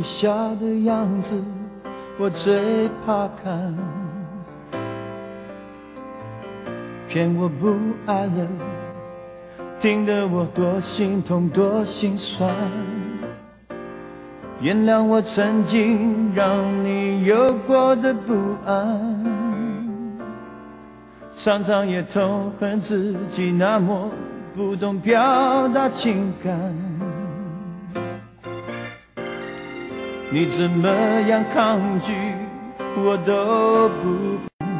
笑的样子，我最怕看。骗我不爱了，听得我多心痛多心酸。原谅我曾经让你有过的不安，常常也痛恨自己那么不懂表达情感。你怎么样抗拒我都不管，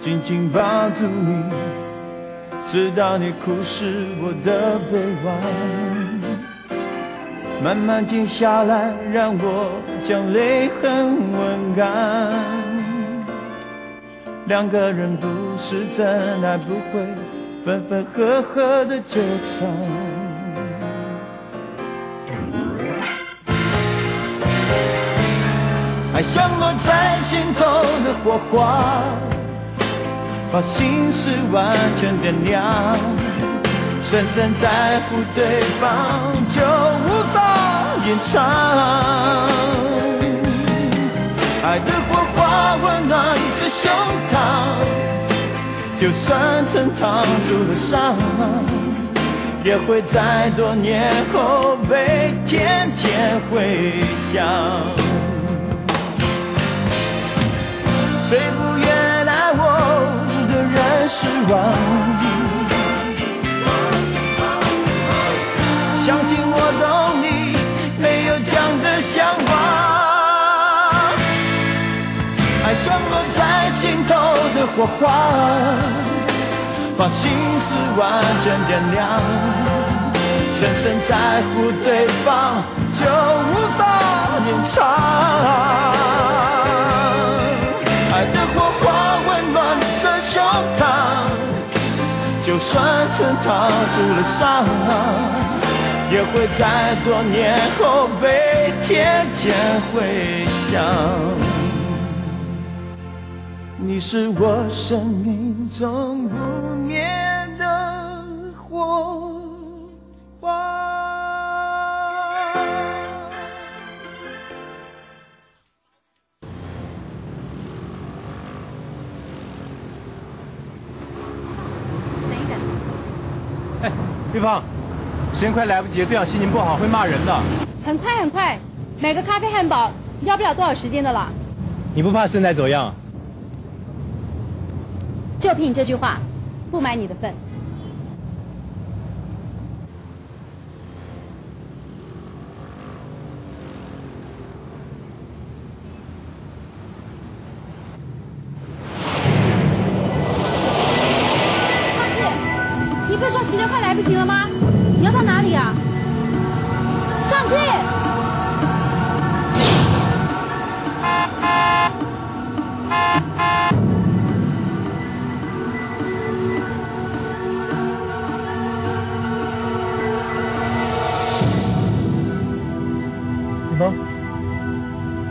紧紧抱住你，直到你哭湿我的臂弯。慢慢静下来，让我将泪痕吻干。两个人不是真爱，不会分分合合的纠缠。爱像落在心头的火花，把心事完全点亮。深深在乎对方，就无法隐藏。爱的火花温暖着胸膛，就算曾烫出了伤，也会在多年后被天天回想。最不愿爱我的人失望。相信我懂你没有讲的想法，爱像落在心头的火花，把心事完全点亮。深深在乎对方就无法隐藏，算曾逃出了伤。也会在多年后被天天回想。你是我生命中不灭玉芳。时间快来不及，队长心情不好会骂人的。很快很快，买个咖啡汉堡要不了多少时间的了。你不怕身材走样？就凭你这句话，不买你的份。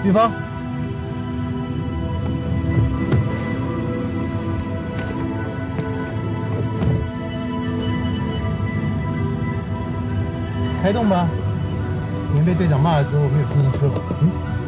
玉芳，开动吧！您被队长骂了之后没有心情吃了。嗯。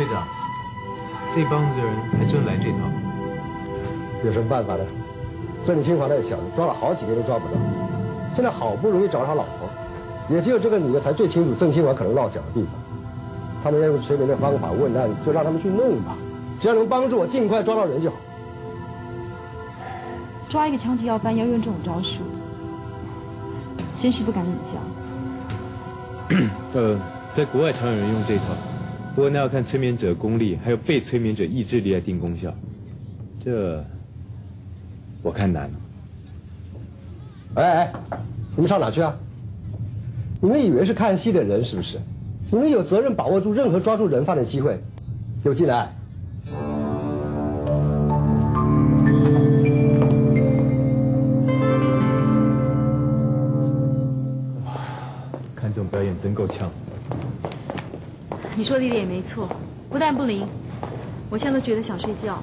队长，这帮子人还真来这套。有什么办法呢？郑清华那小子抓了好几个都抓不到，现在好不容易找到他老婆，也只有这个女的才最清楚郑清华可能落脚的地方。他们要用催眠的方法问案，就让他们去弄吧，只要能帮助我尽快抓到人就好。抓一个枪击要犯要用这种招数，真是不敢领教。呃，在国外常有人用这套，不过那要看催眠者功力，还有被催眠者意志力来定功效。这我看难了。哎哎，你们上哪去啊？你们以为是看戏的人是不是？你们有责任把握住任何抓住人犯的机会。给我进来！看这种表演真够呛。你说的一点也没错，不但不灵，我现在都觉得想睡觉。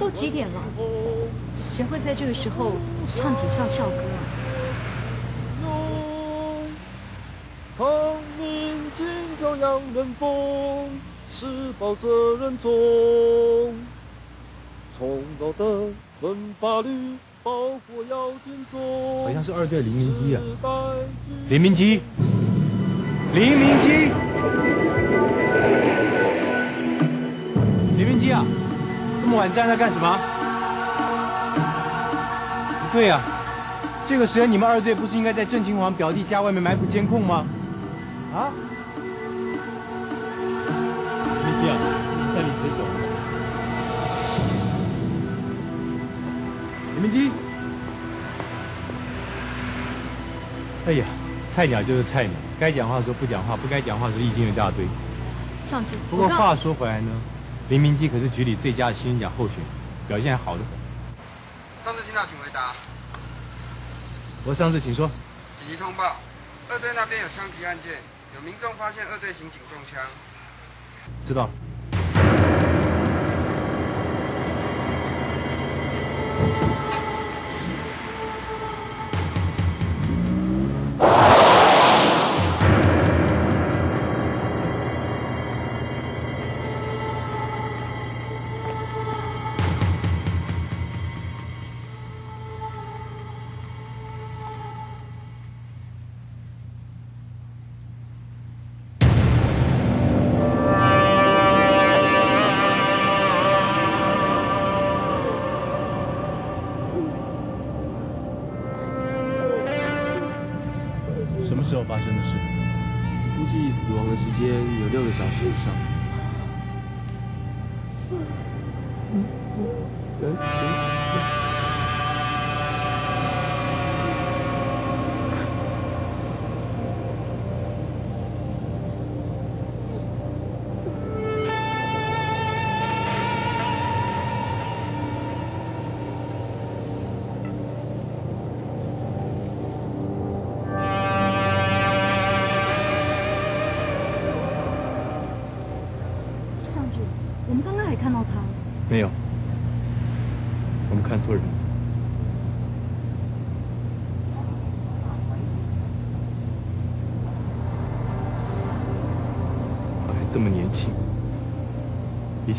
都几点了？谁会在这个时候唱警校校歌啊？长鸣金朝阳人风，是报责任重。从道德论法律，包裹要尽忠。好像是二队黎明基啊，黎明基，黎明基，黎明基啊！这么晚站在干什么？不对呀，这个时间你们二队不是应该在郑清煌表弟家外面埋伏监控吗？啊？黎明基。哎呀，菜鸟就是菜鸟，该讲话的时候不讲话，不该讲话的时候意见一大堆。上去。不过话说回来呢，林明基可是局里最佳的新人奖候选，表现还好的很。上次听到，请回答。我上次请说。紧急通报，二队那边有枪击案件，有民众发现二队刑警中枪。知道了。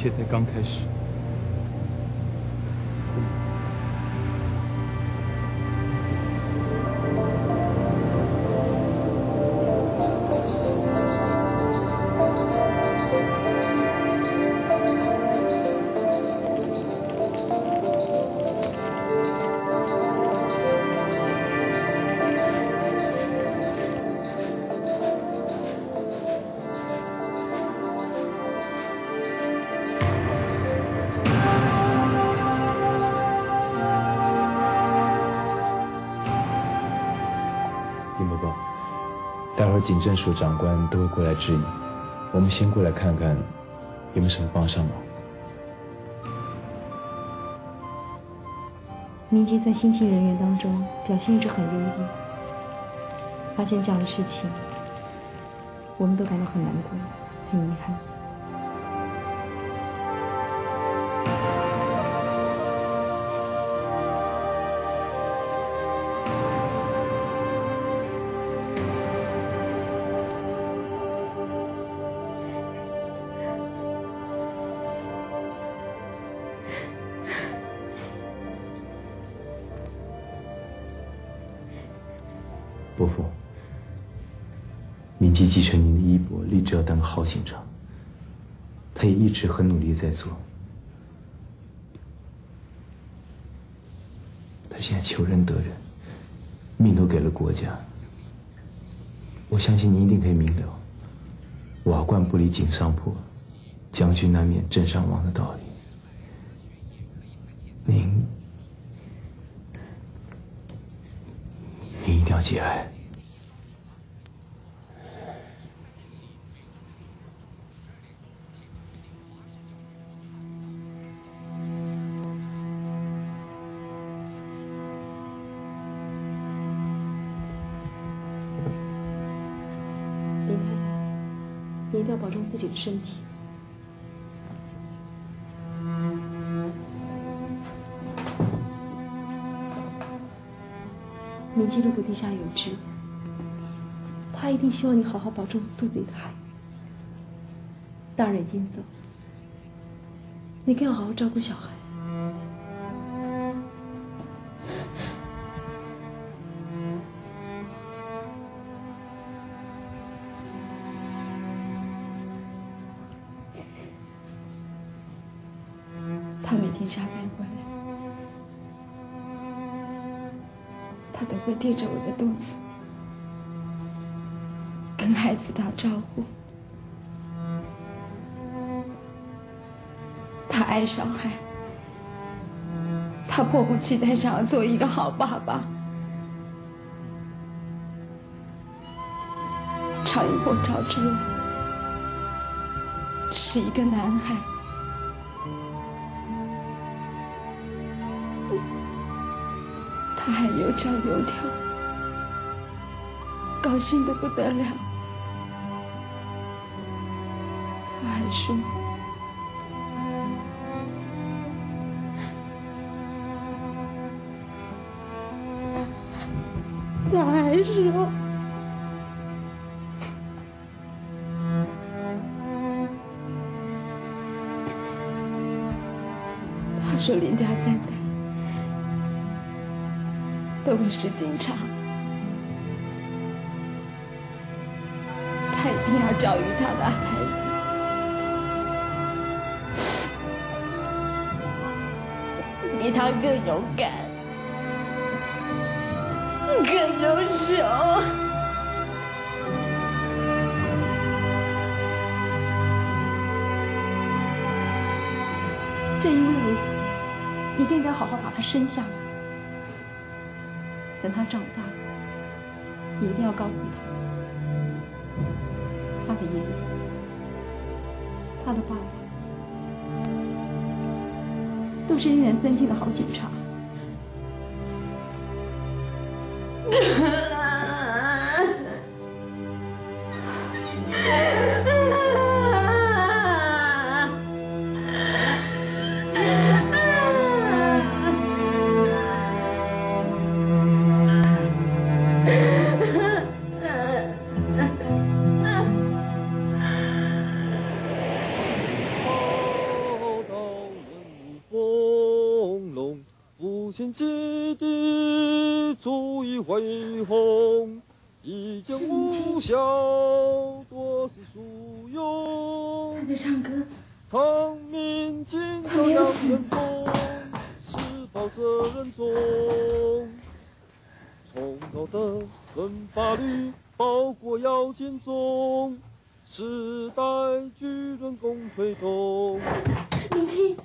切才刚开始。警政署长官都会过来质疑，我们先过来看看，有没有什么帮上忙。明杰在新进人员当中表现一直很优异，发现这样的事情，我们都感到很难过，很遗憾。铭记继承您的衣钵，立志要当个好警察。他也一直很努力在做。他现在求仁得仁，命都给了国家。我相信您一定可以明了“瓦罐不离井上破，将军难免镇上亡”的道理。您，您一定要节哀。身体。明基如果地下有知，他一定希望你好好保重肚子里的孩子。大人已经走，你更要好好照顾小孩。他每天下班回来，他都会贴着我的肚子，跟孩子打招呼。他爱小孩，他迫不及待想要做一个好爸爸。超音波照出来是一个男孩。有叫有跳，高兴的不得了。他还说：“他还说，他说林家三代。”都是警察，他一定要教育他的孩子，比他更勇敢，更优秀。正因为如此，你更应该好好把他生下来。等他长大，你一定要告诉他，他的爷爷，他的爸爸，都是令人尊敬的好警察。复兴基地足以恢宏，一将无效，多是疏庸。他在唱歌。苍民今朝要顺风，是报责任重。崇高的纯法律，报国要尽忠，时代巨人共推动。明清。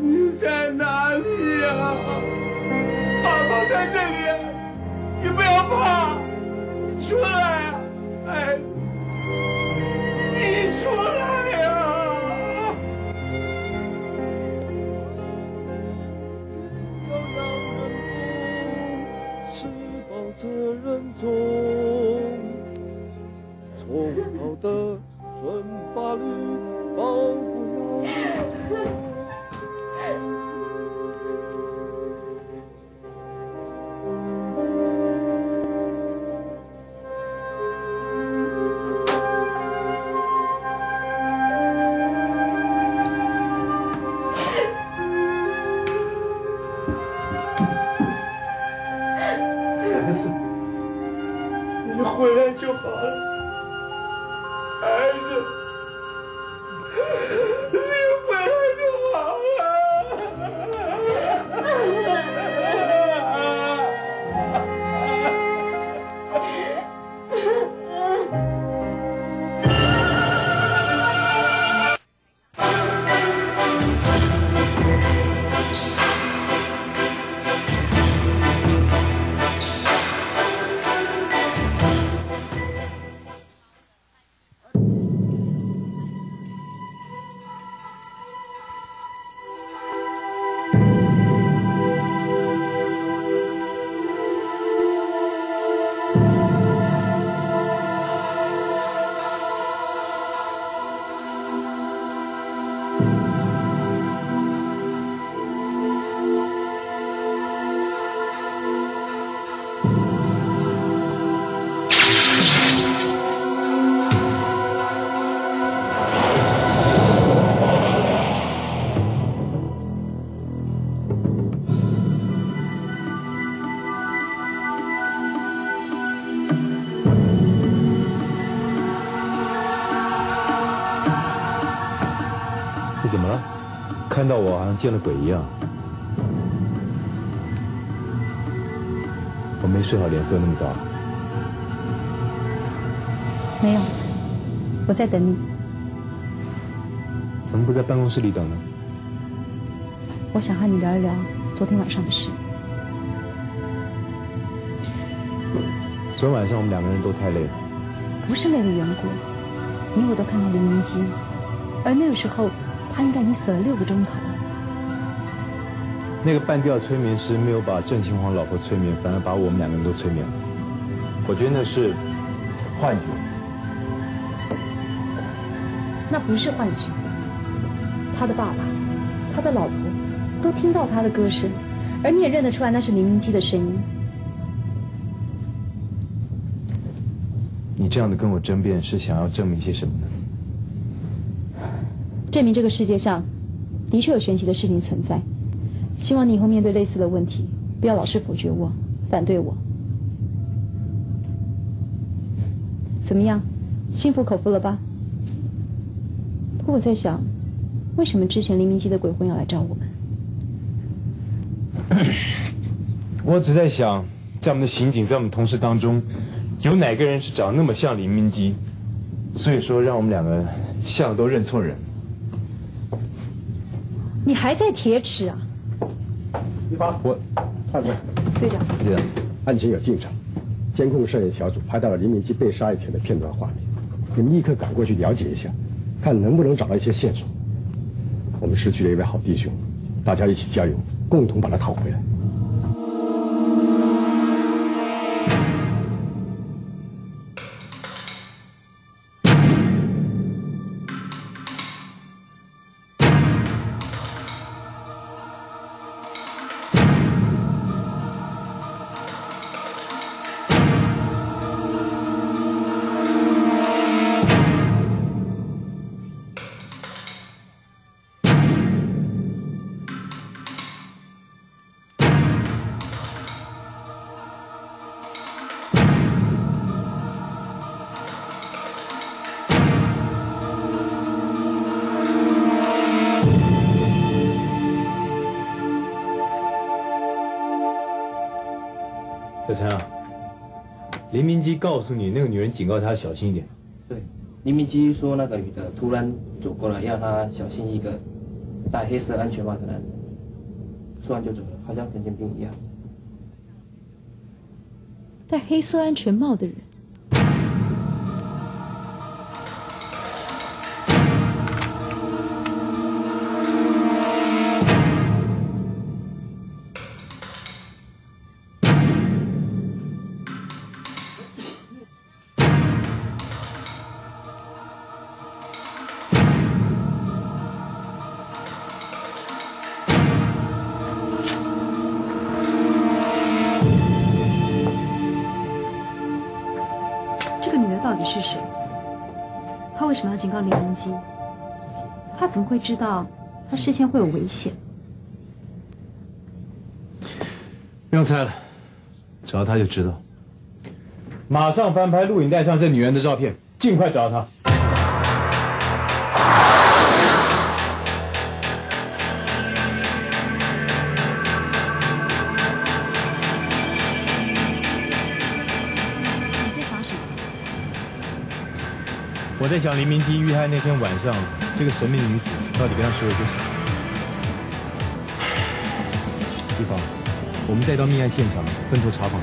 你在哪里呀？爸爸在这里，你不要怕，出来呀，孩子，你出来呀！就让人走，是否责任重？从头的纯法律保了？看到我好像见了鬼一样。我没睡好，脸色那么糟。没有，我在等你。怎么不在办公室里等呢？我想和你聊一聊昨天晚上的事。昨天晚上我们两个人都太累了。不是累的缘故，你我都看到黎明基，而那个时候他应该已经死了六个钟头。那个半吊催眠师没有把郑清华老婆催眠，反而把我们两个人都催眠了。我觉得那是幻觉。那不是幻觉。他的爸爸，他的老婆，都听到他的歌声，而你也认得出来那是黎明基的声音。你这样的跟我争辩，是想要证明些什么呢？证明这个世界上的确有玄奇的事情存在。希望你以后面对类似的问题，不要老是否决我、反对我。怎么样，心服口服了吧？不过我在想，为什么之前黎明基的鬼魂要来找我们？我只在想，在我们的刑警，在我们同事当中，有哪个人是长得那么像黎明基？所以说，让我们两个像都认错人。你还在铁齿啊？一发，我判断，队长，队长，案情有进展，监控摄影小组拍到了林明基被杀以前的片段画面，你们立刻赶过去了解一下，看能不能找到一些线索。我们失去了一位好弟兄，大家一起加油，共同把他讨回来。小陈啊，林明基告诉你那个女人警告他小心一点。对，林明基说那个女的突然走过来，要他小心一个戴黑色安全帽的男人，说完就走了，好像神经病一样。戴黑色安全帽的人，机，他？怎么会知道他事先会有危险？不用猜了，找到他就知道。马上翻拍录影带上这女人的照片，尽快找到她。我在想黎明基遇害那天晚上，这个神秘女子到底跟他说了些什么？一方，我们再到命案现场分头查访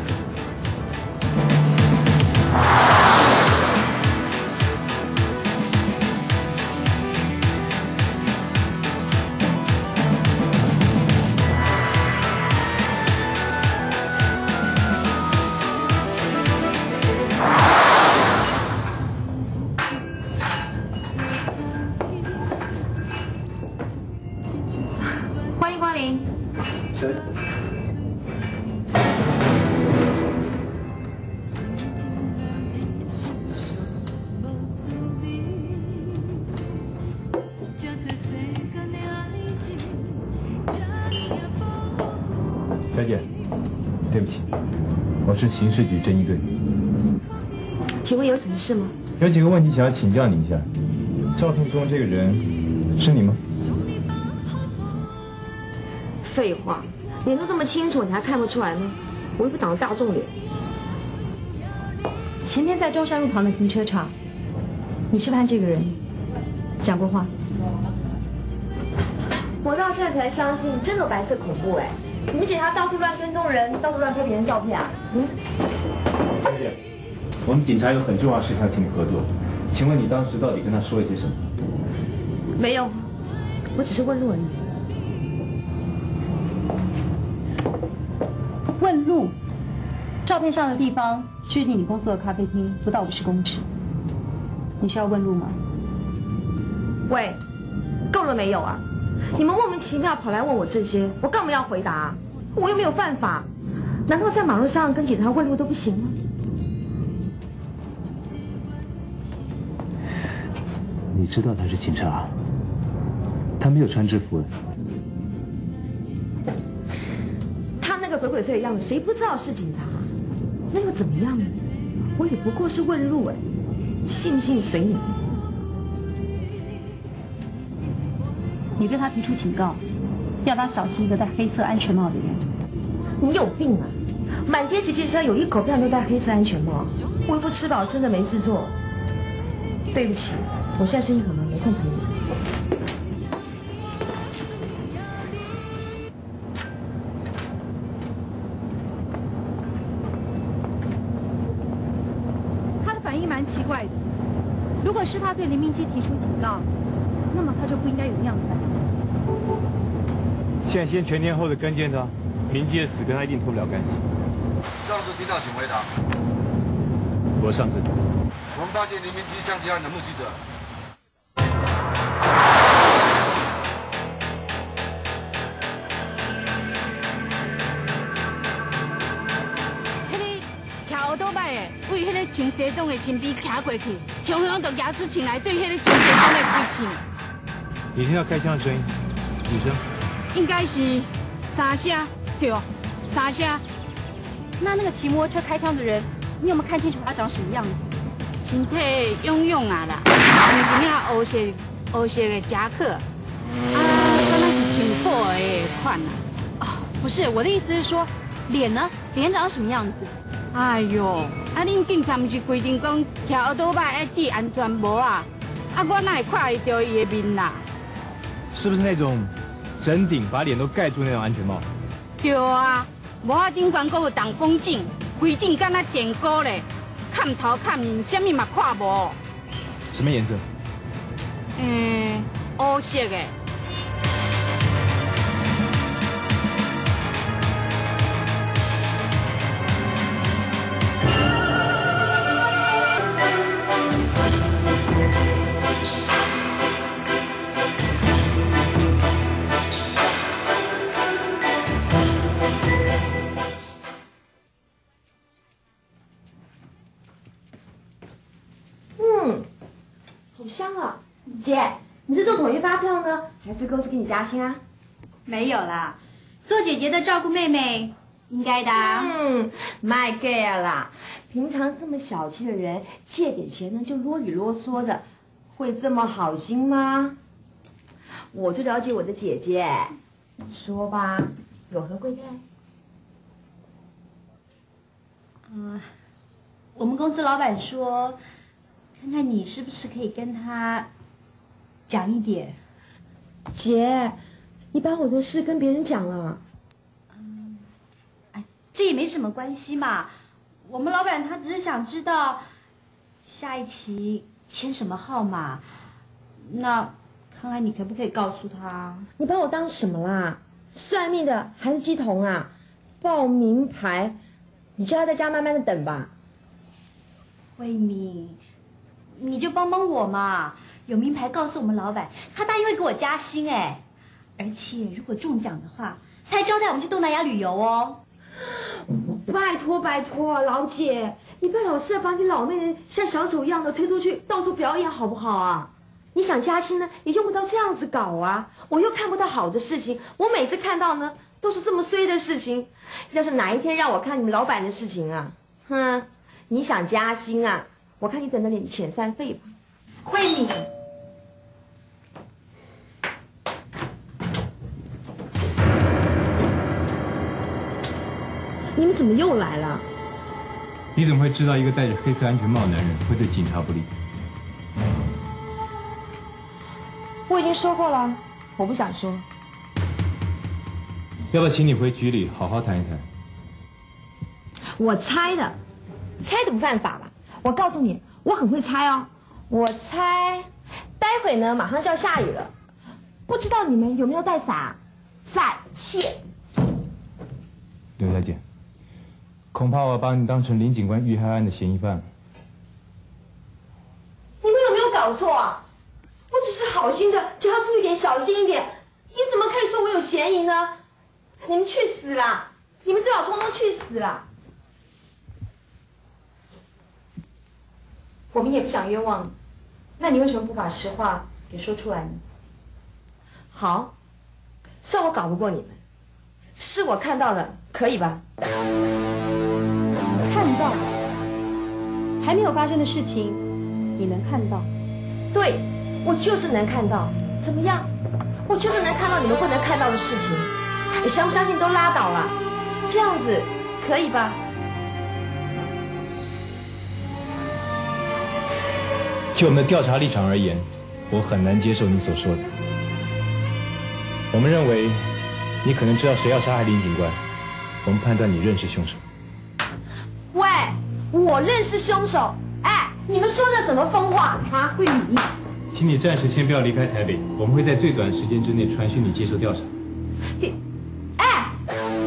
光临。小姐，对不起，我是刑事局侦缉队，请问有什么事吗？有几个问题想要请教你一下。照片中这个人是你吗？废话，脸都这么清楚，你还看不出来吗？我又不长得大众脸。前天在中山路旁的停车场，你是不是和这个人讲过话？我到现在才相信，真的有白色恐怖哎！你们警察到处乱跟踪人，到处乱拍别人照片啊？嗯，小姐，我们警察有很重要的事想请你合作，请问你当时到底跟他说了些什么？没有，我只是问路而已。照片上的地方距离你工作的咖啡厅不到五十公尺。你需要问路吗？喂，够了没有啊？你们莫名其妙跑来问我这些，我干嘛要回答、啊？我又没有犯法，难道在马路上跟警察问路都不行吗？你知道他是警察，他没有穿制服。他那个鬼鬼祟祟的样子，谁不知道是警察？那又怎么样呢？我也不过是问路哎，信不信随你。你对他提出警告，要他小心一个戴黑色安全帽的人。你有病啊！满街骑机车有一口票都戴黑色安全帽，我又不吃饱撑着没事做。对不起，我现在生意很忙，没空陪你。怪的。如果是他对林明基提出警告，那么他就不应该有那样的反应。现在先全天候的跟进他，明基的死跟他一定脱不了干系。上次听到，请回答。我上次我们发现林明基枪击案的目击者。迄个穿西装的身边骑过去，雄雄就拿出枪来对迄个穿西装的开枪。你听到开枪的声音，女生。应该是三声，对哦，三声。那那个骑摩托车开枪的人，你有没有看清楚他长什么样子？身体臃臃啊啦，穿一领黑色黑色的夹克，啊，敢若是穿破的款啊。哦，不是，我的意思是说，脸呢？脸长什么样子？哎呦，啊，恁警察不是规定讲骑奥多麦要系安全帽啊？啊，我哪会看得到伊的面啦？是不是那种整顶把脸都盖住那种安全帽？对啊，无啊顶管阁有挡风镜，规定敢若电锅咧，看头看面，什么嘛看无。什么颜色？嗯，乌色的。姐，你是做统一发票呢，还是公司给你加薪啊？没有啦，做姐姐的照顾妹妹，应该的啊。嗯，卖 gay 啦！平常这么小气的人，借点钱呢就啰里啰嗦的，会这么好心吗？我就了解我的姐姐，说吧，有何贵干？嗯，我们公司老板说，看看你是不是可以跟他讲一点。姐，你把我的事跟别人讲了。哎，这也没什么关系嘛。我们老板他只是想知道下一期签什么号码，那看看你可不可以告诉他。你把我当什么啦？算命的还是鸡童啊？报名牌，你叫他在家慢慢的等吧。慧敏，你就帮帮我嘛！有名牌告诉我们老板，他答应会给我加薪哎，而且如果中奖的话，他还招待我们去东南亚旅游哦。拜托拜托，老姐，你不要老是把你老妹像小丑一样的推出去到处表演好不好啊？你想加薪呢，也用不到这样子搞啊！我又看不到好的事情，我每次看到呢都是这么衰的事情。要是哪一天让我看你们老板的事情啊，哼，你想加薪啊？我看你等着领遣散费吧。慧敏，你们怎么又来了？你怎么会知道一个戴着黑色安全帽的男人会对警察不利？我已经说过了，我不想说。要不要请你回局里好好谈一谈？我猜的，猜怎么犯法了？我告诉你，我很会猜哦。我猜，待会呢马上就要下雨了，不知道你们有没有带伞？再见。刘小姐，恐怕我要把你当成林警官遇害案的嫌疑犯了。你们有没有搞错啊？我只是好心的，叫他注意点，小心一点。你怎么可以说我有嫌疑呢？你们去死啦！你们最好通通去死啦！我们也不想冤枉你，那你为什么不把实话给说出来呢？好，算我搞不过你们，是我看到的，可以吧？看到还没有发生的事情，你能看到？对，我就是能看到。怎么样？我就是能看到你们不能看到的事情。你相不相信都拉倒了，这样子可以吧？就我们的调查立场而言，我很难接受你所说的。我们认为，你可能知道谁要杀害林警官，我们判断你认识凶手。喂，我认识凶手？哎，你们说的什么疯话啊？慧敏，请你暂时先不要离开台北，我们会在最短时间之内传讯你接受调查。你，哎，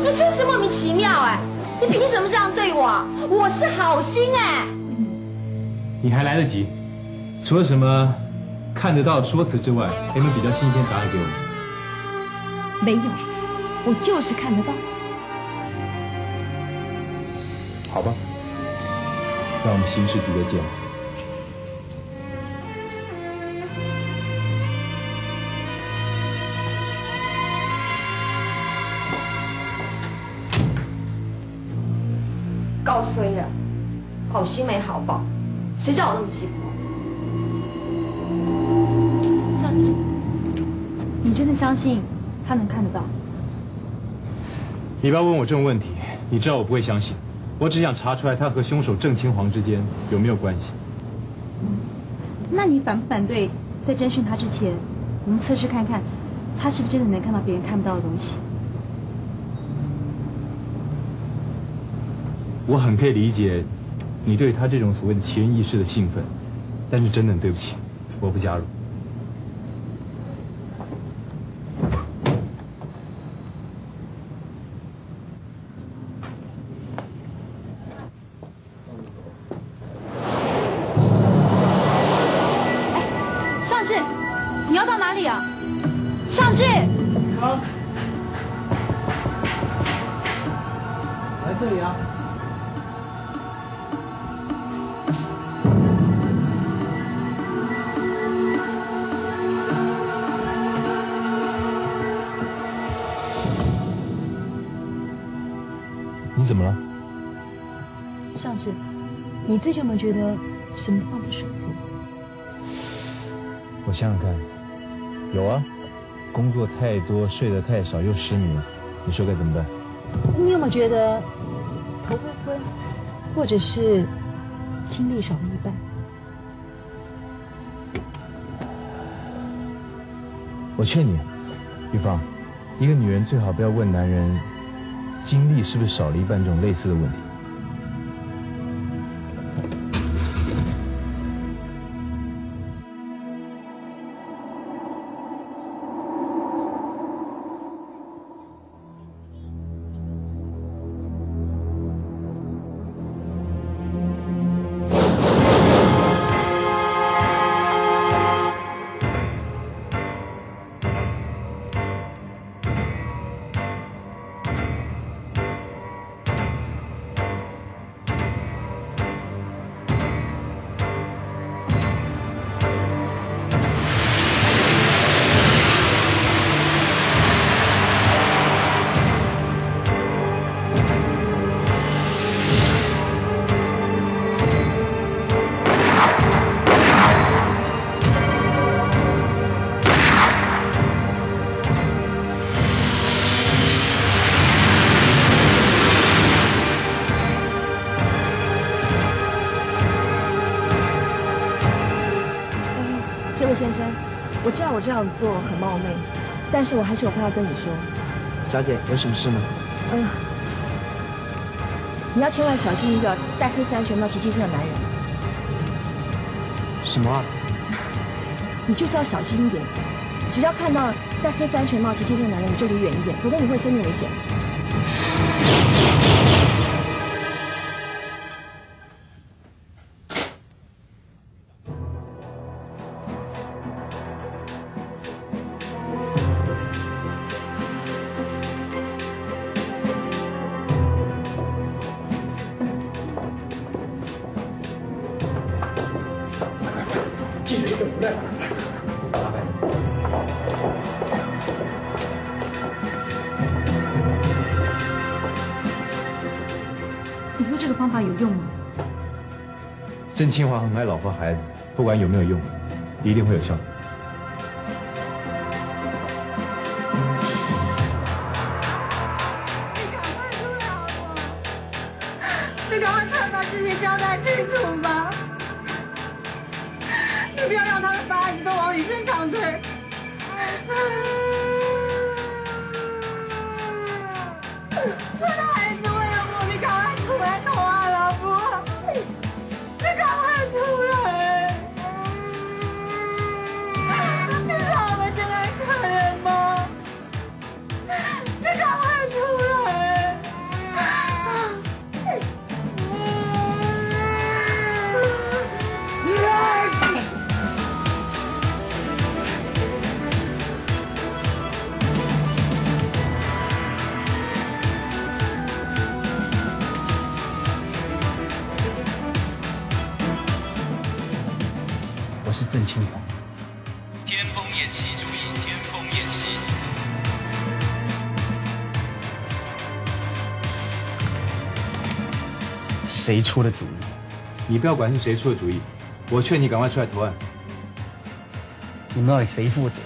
你真是莫名其妙哎！你凭什么这样对我？我是好心哎。你还来得及，除了什么看得到说辞之外，有没有比较新鲜答案给我们？没有，我就是看得到。好吧，让我们刑事局再见。告衰了，好心没好报，谁叫我那么急真的相信他能看得到？你不要问我这种问题，你知道我不会相信，我只想查出来他和凶手郑清煌之间有没有关系。那你反不反对，在侦讯他之前，我们测试看看，他是不是真的能看到别人看不到的东西？我很可以理解你对他这种所谓的奇人异事的兴奋，但是真的很对不起，我不加入。来这里啊。你怎么了？尚志，你最近有没有觉得什么地方不舒服？我想想看，有啊，工作太多，睡得太少，又失眠，你说该怎么办？你有没有觉得头昏昏，或者是精力少了一半？我劝你，玉芳，一个女人最好不要问男人精力是不是少了一半这种类似的问题。但是我还是有话要跟你说。小姐，有什么事吗？嗯，你要千万小心一个戴黑色安全帽骑机车的男人，什么啊？你就是要小心一点。只要看到戴黑色安全帽骑机车的男人，你就离远一点，否则你会生命危险。清华很爱老婆孩子，不管有没有用，一定会有效果。出的主意？你不要管是谁出的主意，我劝你赶快出来投案。你们到底谁负责？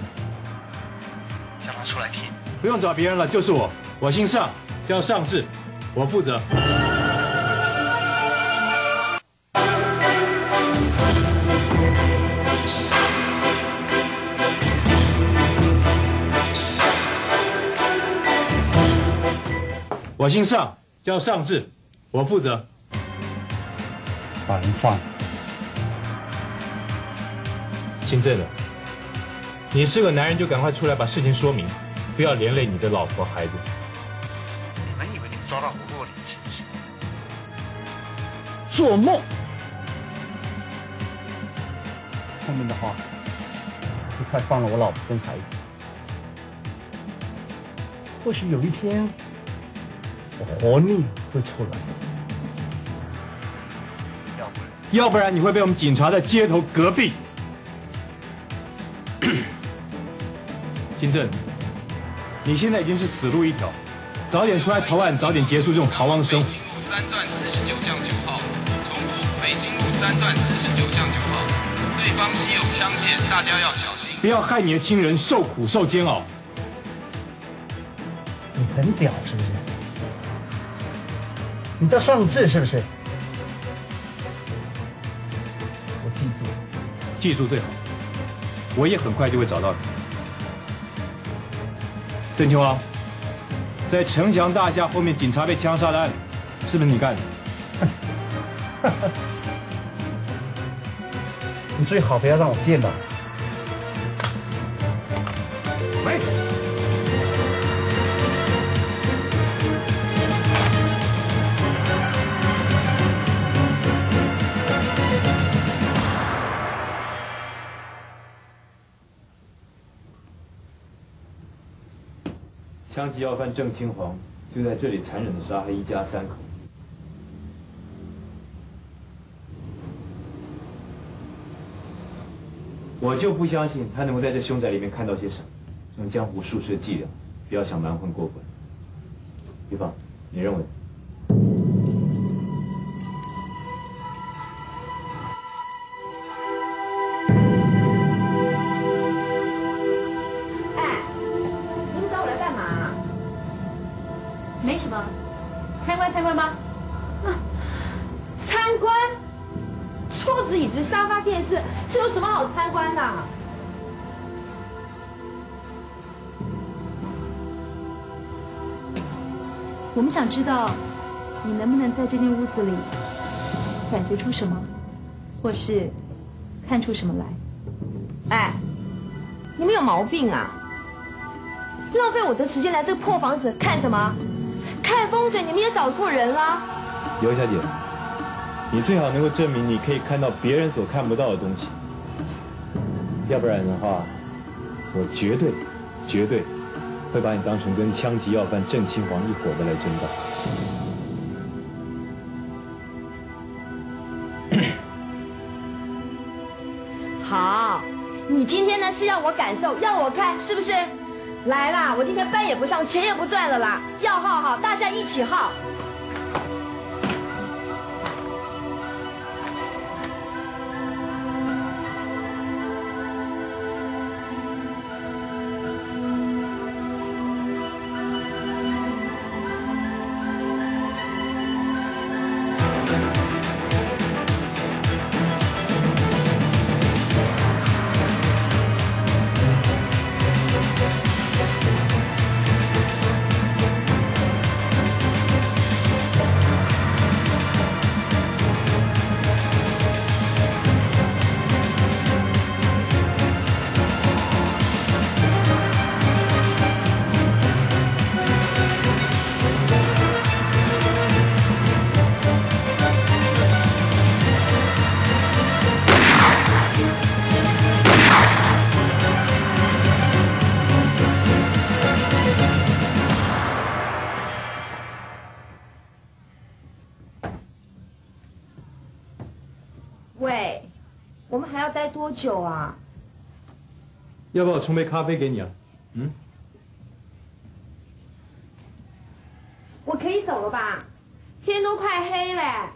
叫他出来听。不用找别人了，就是我，我姓尚，叫尚志。我负责。我姓尚，叫尚志，我负责。把人放了。姓郑的，你是个男人，就赶快出来把事情说明，不要连累你的老婆孩子。你们以为你们抓到我是不是？做梦！后面的话，就快放了我老婆跟孩子。或许有一天，我活命会出来。要不然你会被我们警察在街头隔壁。金正，你现在已经是死路一条，早点出来投案，早点结束这种逃亡的生活。路三段四十九巷九号，重复北新路三段四十九巷九号，对方携有枪械，大家要小心。不要害你的亲人受苦受煎熬。你很屌是不是？你叫尚志是不是？记住最好，我也很快就会找到你。郑清王，在城墙大厦后面警察被枪杀的案，是不是你干的？你最好不要让我见到。要犯郑清煌就在这里残忍的杀害一家三口。我就不相信他能够在这凶宅里面看到些什么，用江湖术士的伎俩，不要想瞒混过关。于芳，你认为？没什么，参观参观吧。啊，参观？桌子、椅子、沙发、电视，这有什么好参观的？我们想知道，你能不能在这间屋子里感觉出什么，或是看出什么来？哎，你们有毛病啊！浪费我的时间来这个破房子看什么？看风水，你们也找错人了。尤小姐，你最好能够证明你可以看到别人所看不到的东西，要不然的话，我绝对、绝对会把你当成跟枪击要犯郑清煌一伙的来侦办。好，你今天呢是要我感受，要我看，是不是？来啦，我今天班也不上，钱也不赚了啦，要耗耗，大家一起耗。久啊？要不要我冲杯咖啡给你啊？嗯，我可以走了吧？天都快黑了。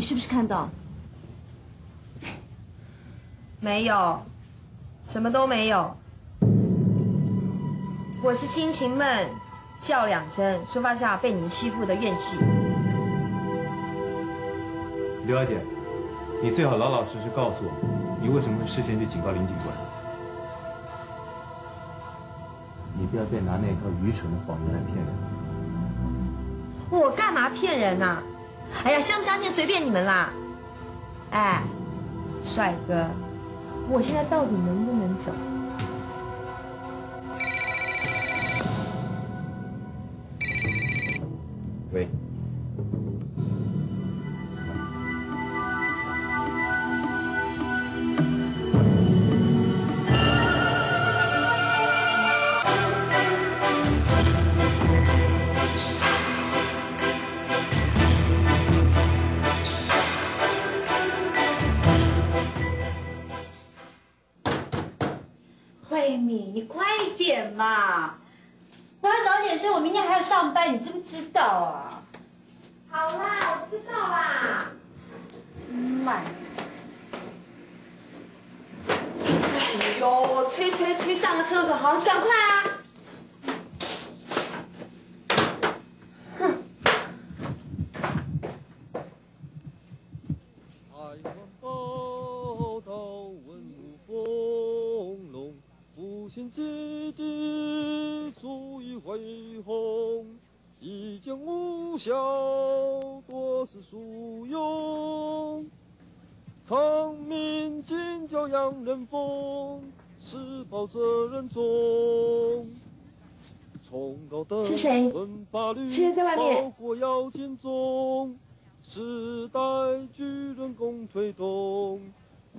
你是不是看到？没有，什么都没有。我是心情闷，叫两声，抒发下被你们欺负的怨气。刘小姐，你最好老老实实告诉我，你为什么会事先去警告林警官？你不要再拿那套愚蠢的谎言来骗人。我干嘛骗人呐？哎呀，相不相信随便你们啦。哎，帅哥，我现在到底能不能走？喂，慧敏，你快一点嘛！我要早点睡，我明天还要上班，你知不知道啊？好啦，我知道啦。慢。哎呦，催催催，上个厕所，好，赶快啊！施暴责任重。从道德是谁？论法律，是谁？在外面报国要尽忠。时代巨人共推动，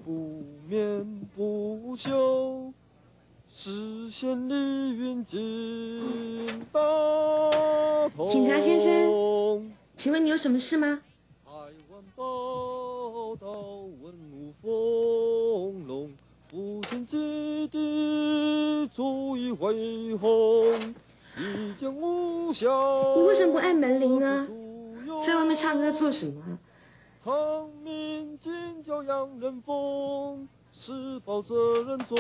不眠不休，实现丽云锦大同。警察先生，请问你有什么事吗？隆，复兴基地足以恢宏。一将无效。你为什么不按门铃啊？在外面唱歌做什么？风，是否责任重。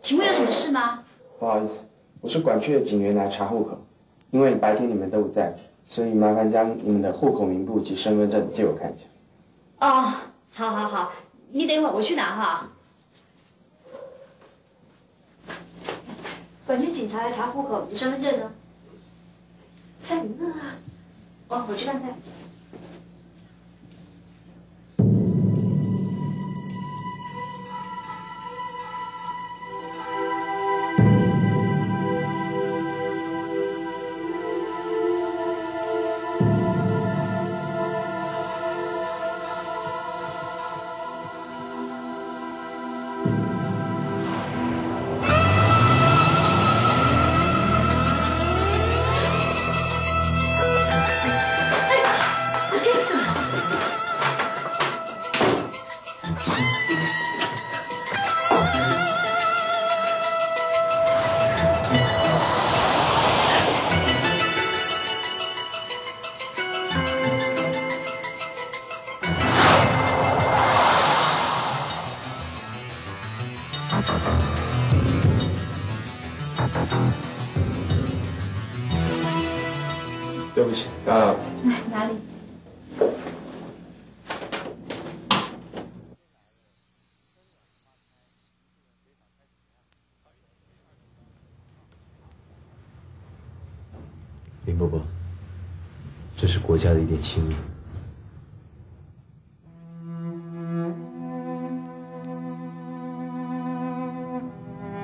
请问有什么事吗？不好意思，我是管区的警员来查户口，因为白天你们都不在，所以麻烦将你们的户口名簿及身份证借我看一下。哦，好好好，你等一会儿，我去拿哈。管区警察来查户口，你身份证呢？在你那啊。哦，我去看看。家里的亲人。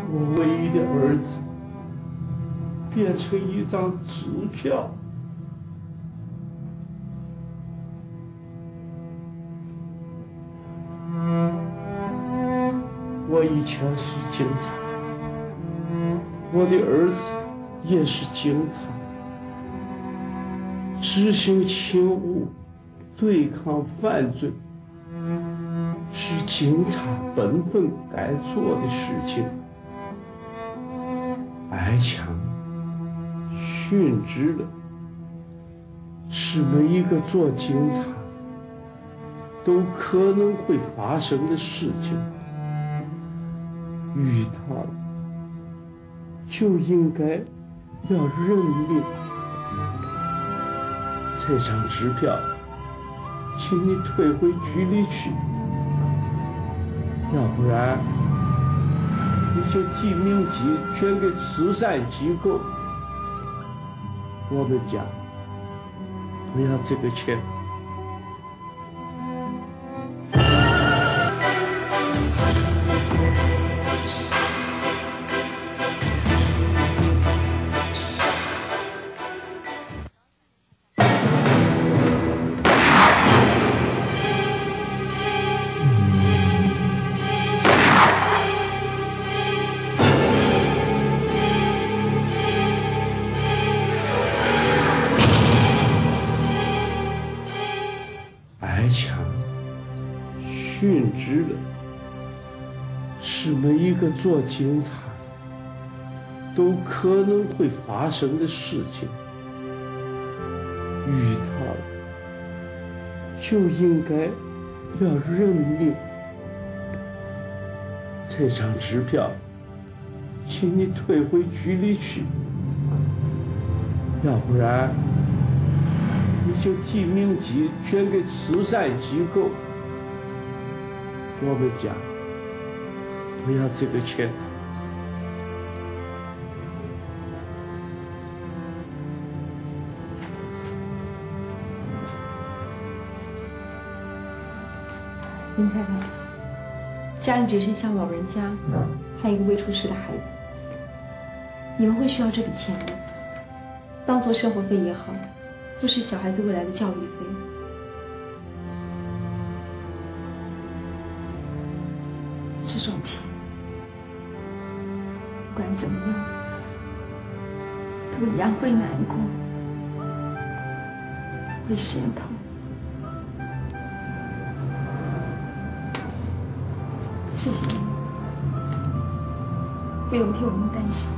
我唯一的儿子变成一张支票。我以前是警察。我的儿子也是警察。执行勤务，对抗犯罪，是警察本分该做的事情。白强、殉职了，是每一个做警察都可能会发生的事情。遇到了，就应该要认命。这张支票，请你退回局里去，要不然你就替名记捐给慈善机构。我们家不要这个钱。做警察都可能会发生的事情。遇到了，就应该要认命。这张支票，请你退回局里去，要不然。你就替名籍捐给慈善机构。我们家不要这个钱。林太太，家里只剩下老人家，还有一个未出世的孩子，你们会需要这笔钱的，当做生活费也好。或是小孩子未来的教育费。这种钱，不不管怎么样，都一样会难过，会心痛。谢谢你，不用替我们担心。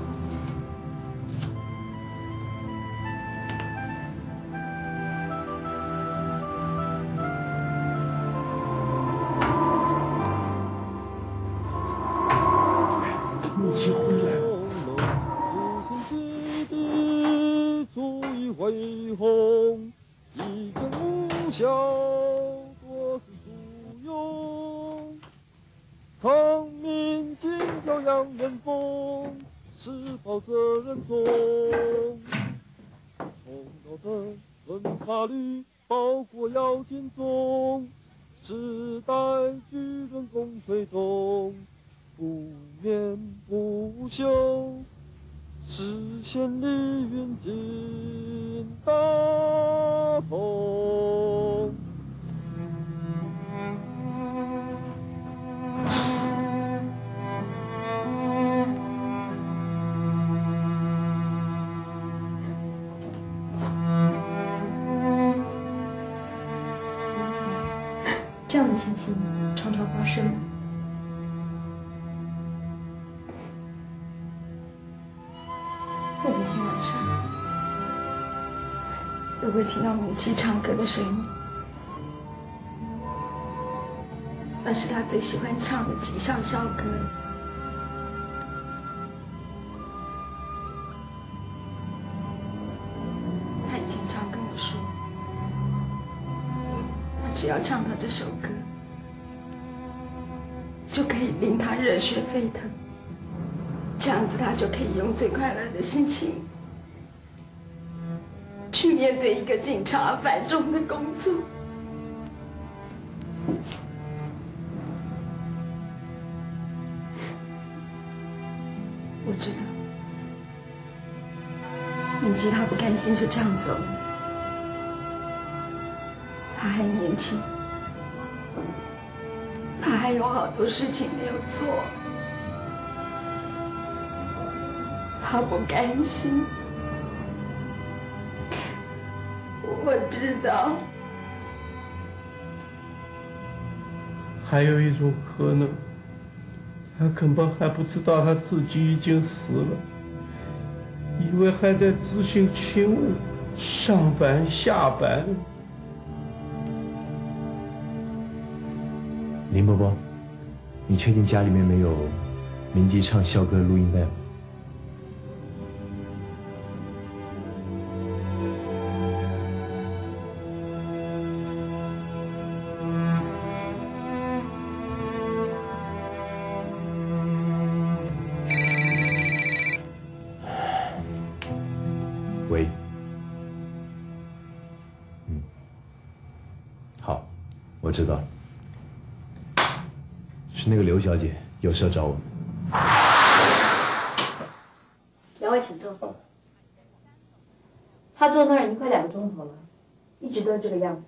会听到母亲唱歌的声音，那是他最喜欢唱的吉祥校歌。他以前常跟我说，她只要唱到这首歌。就可以令他热血沸腾，这样子他就可以用最快乐的心情对一个警察繁重的工作。我知道，惜他不甘心就这样走了。他还年轻，他还有好多事情没有做，他不甘心。知道。还有一种可能，他根本还不知道他自己已经死了，以为还在执行勤务，上班下班。林伯伯，你确定家里面没有明基唱校歌的录音带吗？知道，是那个刘小姐有事要找我。两位请坐。他坐那儿已经快两个钟头了，一直都是这个样子。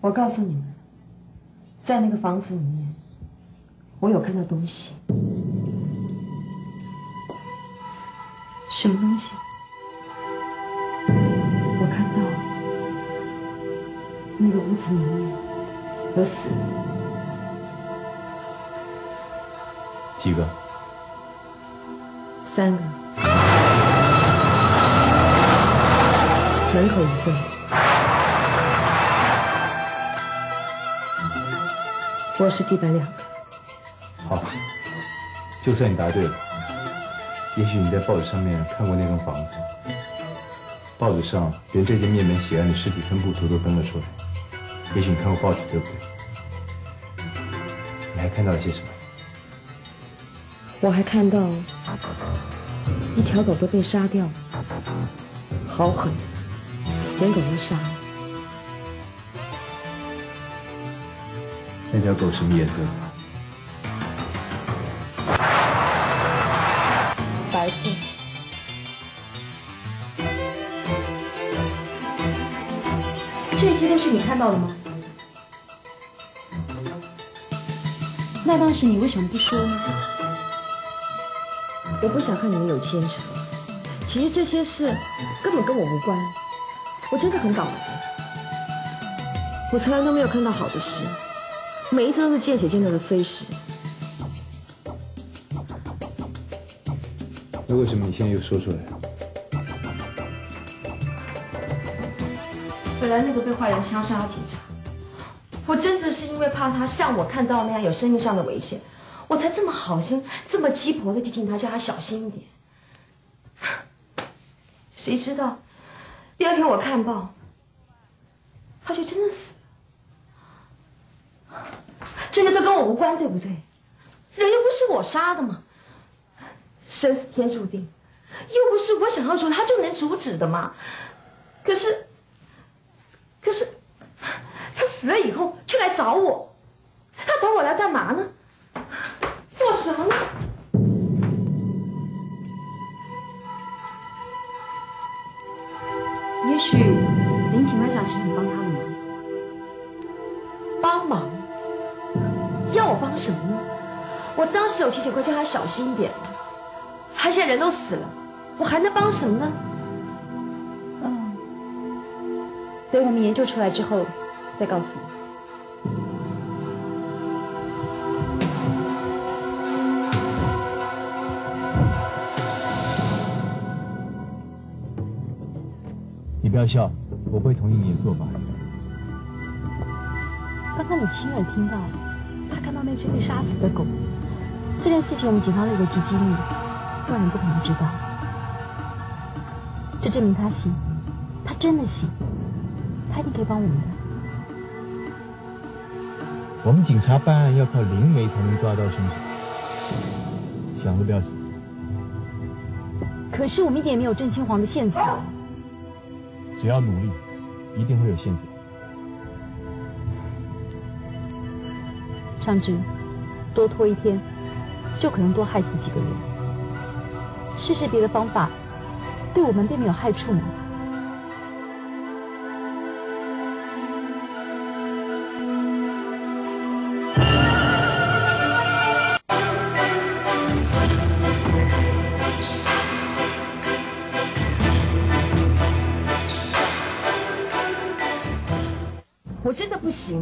我告诉你们，在那个房子里面，我有看到东西。什么东西？我看到那个屋子里面有死人。几个？三个，门口一个，卧室地板两个。好，就算你答对了，也许你在报纸上面看过那栋房子，报纸上连这间灭门血案的尸体分布图都登了出来，也许你看过报纸，对不对？你还看到了些什么？我还看到一条狗都被杀掉了，好狠，连狗都杀了。那条狗什么颜色？看到了吗？那当时你为什么不说呢？我不想看你们有牵扯。其实这些事根本跟我无关，我真的很倒霉。我从来都没有看到好的事，每一次都是见血见肉的碎尸。那为什么你现在又说出来本来那个被坏人枪杀的警察，我真的是因为怕他像我看到那样有生命上的危险，我才这么好心、这么鸡婆的提醒他，叫他小心一点。谁知道，第二天我看报，他就真的死了。这些都跟我无关，对不对？人又不是我杀的嘛，生死天注定，又不是我想要阻他就能阻止的嘛。可是。死了以后却来找我，他找我来干嘛呢？做什么呢？也许林警官想请你帮他的忙。帮忙？要我帮什么呢？我当时有提醒过，叫他小心一点。他现在人都死了，我还能帮什么呢？嗯等我们研究出来之后，再告诉你。你不要笑，我不会同意你的做法。刚刚你亲耳听到，他看到那只被杀死的狗。这件事情我们警方列为机密，外人不可能知道。这证明他行，他真的行。他一定可以帮我们的。我们警察办案要靠灵媒才能抓到凶手，想都不要想。可是我们一点也没有郑清煌的线索。只要努力，一定会有线索。尚志，多拖一天，就可能多害死几个人。试试别的方法，对我们并没有害处嘛。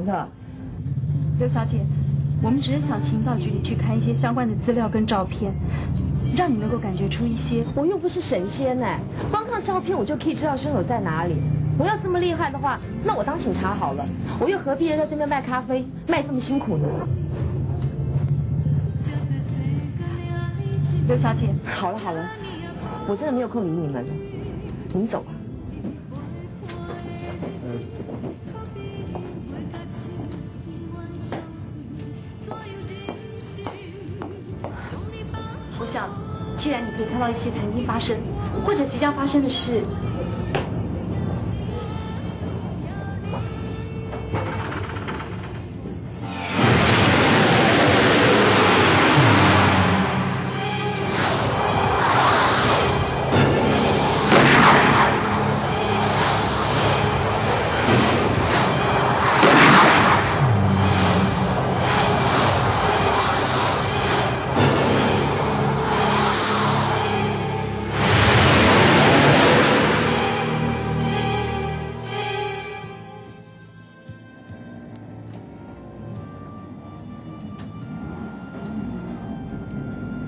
的。刘小姐，我们只是想请到局里去看一些相关的资料跟照片，让你能够感觉出一些。我又不是神仙哎，光看照片我就可以知道凶手在哪里。我要这么厉害的话，那我当警察好了，我又何必在这边卖咖啡，卖这么辛苦呢？刘小姐，好了好了，我真的没有空理你们了，你们走吧。曾经发生或者即将发生的事，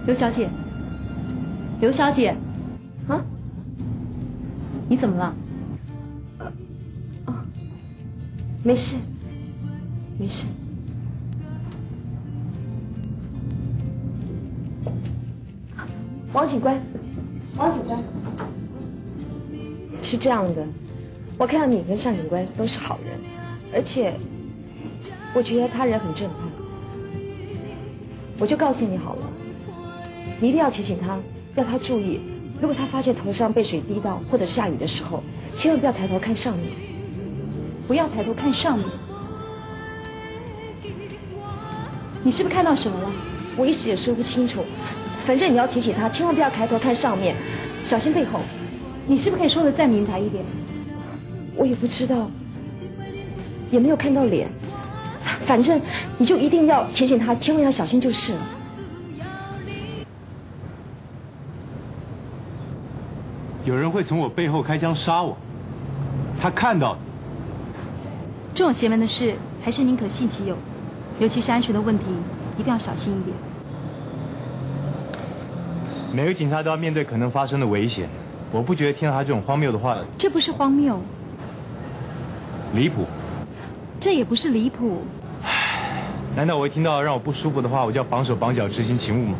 刘小姐，刘小姐，啊，你怎么了？没事，没事。王警官，王警官，是这样的，我看到你跟尚警官都是好人，而且我觉得他人很正派，我就告诉你好了，你一定要提醒他，要他注意，如果他发现头上被水滴到或者下雨的时候，千万不要抬头看上面，不要抬头看上面。你是不是看到什么了？我一时也说不清楚。反正你要提醒他，千万不要抬头看上面，小心背后。你是不是可以说的再明白一点？我也不知道，也没有看到脸。反正你就一定要提醒他，千万要小心就是了。有人会从我背后开枪杀我，他看到的。这种邪门的事，还是宁可信其有，尤其是安全的问题，一定要小心一点。每个警察都要面对可能发生的危险，我不觉得听到他这种荒谬的话，这不是荒谬，离谱。这也不是离谱。难道我一听到让我不舒服的话，我就要绑手绑脚执行勤务吗？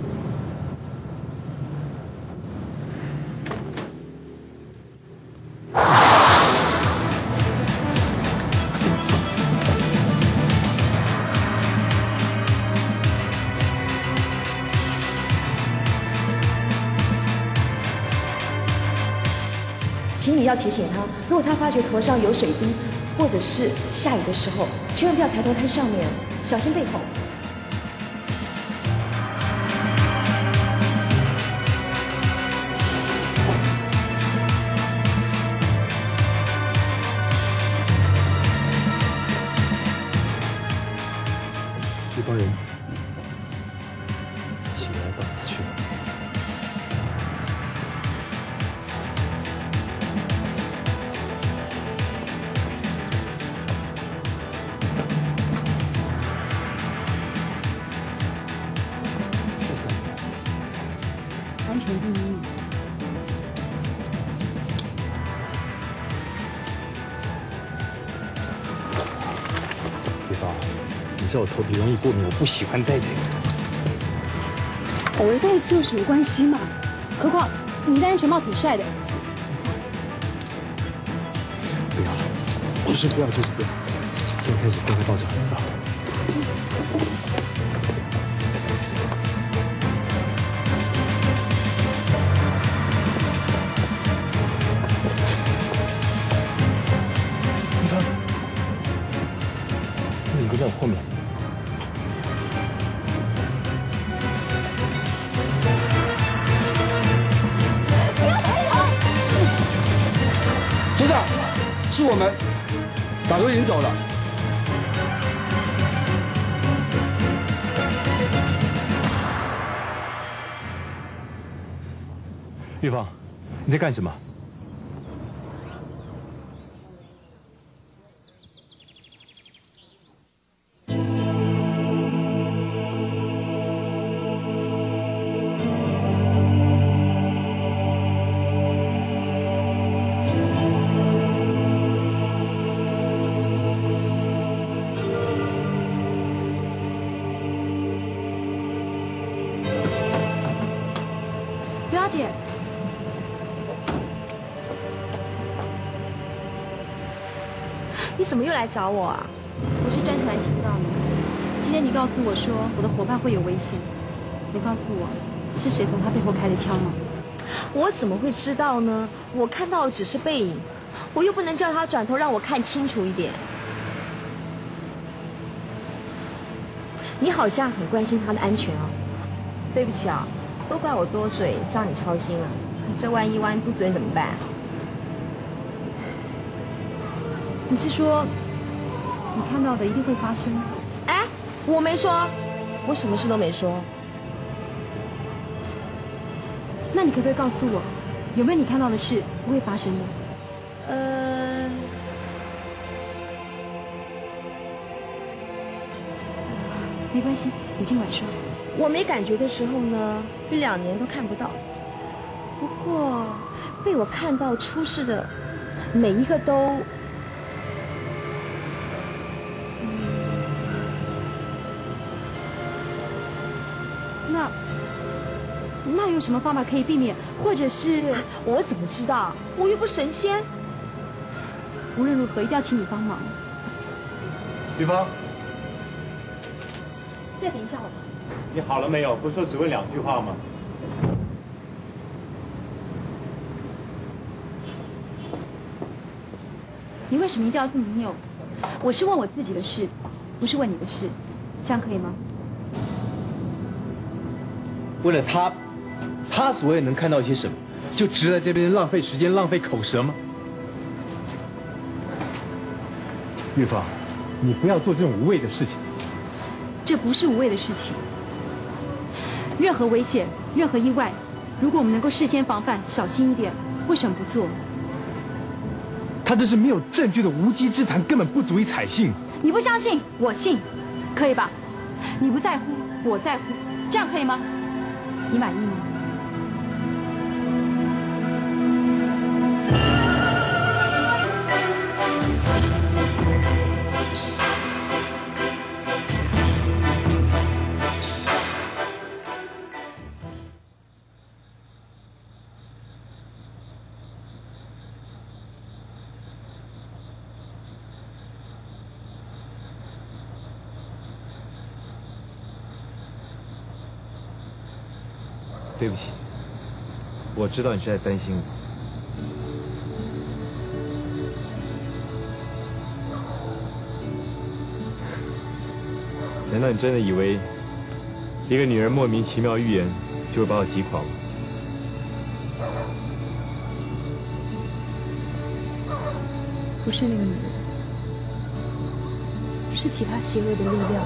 提醒他，如果他发觉头上有水滴，或者是下雨的时候，千万不要抬头看上面，小心背后。知道我头皮容易过敏，我不喜欢戴这个。偶尔戴一次有什么关系嘛？何况你戴安全帽挺帅的。不要，不是不要就是不要。现在开始公开报纸了，走。你在干什么？找我啊？我是专程来请教你。今天你告诉我说我的伙伴会有危险，你告诉我是谁从他背后开的枪吗？我怎么会知道呢？我看到的只是背影，我又不能叫他转头让我看清楚一点。你好像很关心他的安全哦。对不起啊，都怪我多嘴，让你操心了。这万一万一不准怎么办？你是说你看到的一定会发生？哎，我没说，我什么事都没说。那你可不可以告诉我，有没有你看到的事不会发生的？呃，没关系，你今晚说。我没感觉的时候呢，这两年都看不到。不过被我看到出事的每一个都，有什么方法可以避免，或者是我怎么知道？我又不神仙。无论如何，一定要请你帮忙。玉芳，再等一下我吧。你好了没有？不是说只问两句话吗？你为什么一定要这么拗？我是问我自己的事，不是问你的事，这样可以吗？为了他，他所谓能看到些什么，就值在这边浪费时间、浪费口舌吗？玉芳，你不要做这种无谓的事情。这不是无谓的事情。任何危险、任何意外，如果我们能够事先防范、小心一点，为什么不做？他这是没有证据的无稽之谈，根本不足以采信。你不相信，我信，可以吧？你不在乎，我在乎，这样可以吗？你满意吗？对不起，我知道你是在担心我。难道你真的以为一个女人莫名其妙预言就会把我击垮吗？不是那个女人，是其他邪恶的力量。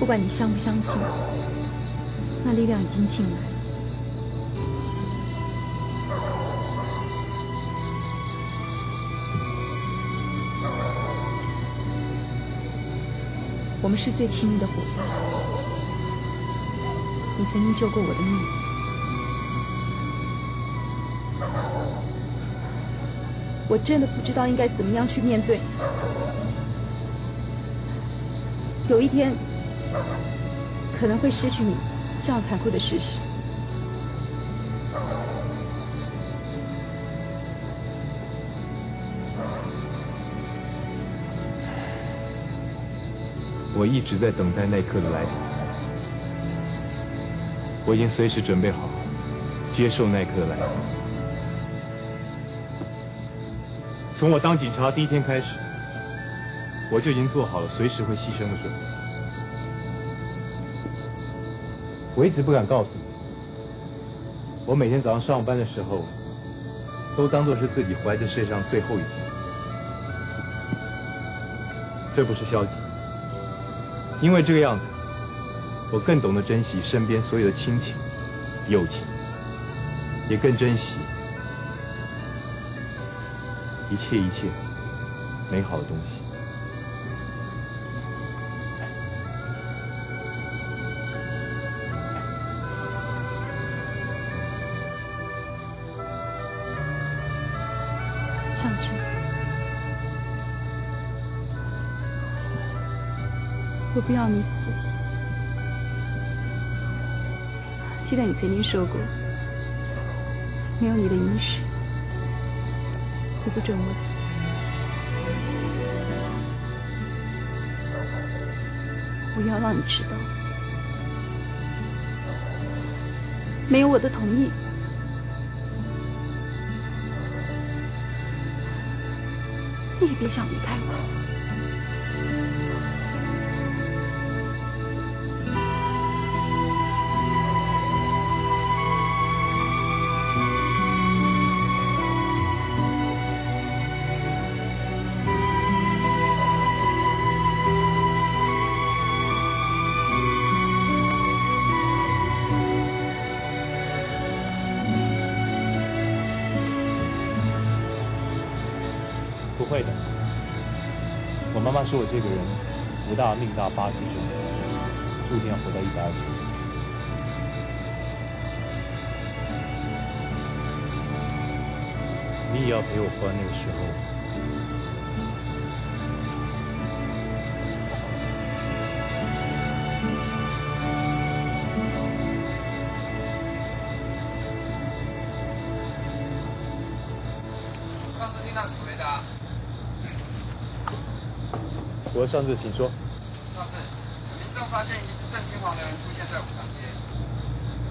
不管你相不相信，那力量已经进来。我们是最亲密的伙伴，你曾经救过我的命。我真的不知道应该怎么样去面对。有一天，可能会失去你，这样残酷的事实。我一直在等待那一刻的来临，我已经随时准备好接受那一刻的来临。从我当警察第一天开始，我就已经做好了随时会牺牲的准备。我一直不敢告诉你，我每天早上上班的时候，都当做是自己活在世界上最后一天。这不是消极，因为这个样子，我更懂得珍惜身边所有的亲情、友情，也更珍惜一切一切美好的东西。向真，我不要你死。记得你曾经说过，没有你的允许，你不准我死。我要让你知道，没有我的同意。你也别想离开我。我妈妈说我这个人福大命大八十岁，注定要活到一百二十。你也要陪我活那个时候。我上次请说。上次有民众发现疑似郑清煌的人出现在武昌街，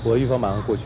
我预方马上过去。